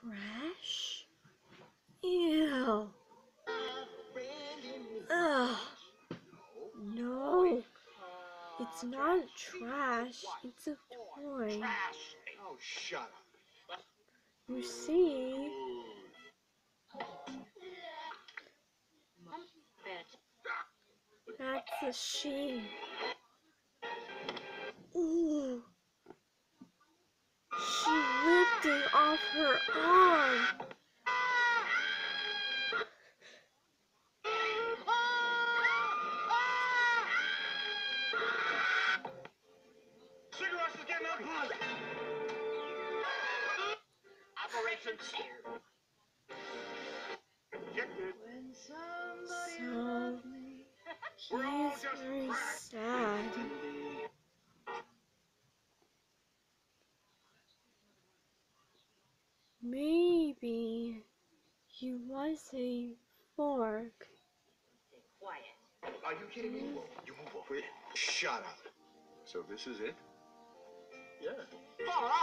trash? Ew. Ugh. No. It's not trash. It's a toy. Oh, shut up. You see? That's a she. Off her arm. Cigarettes is getting. Operation Cheer. Rejected. So he's very sad. Maybe he was a fork. Quiet. Are you kidding me? You move over here. Shut up. So this is it? Yeah. Far out.